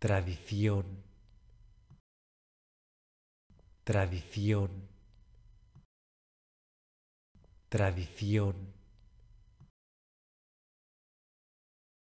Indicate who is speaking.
Speaker 1: tradición, tradición, tradición.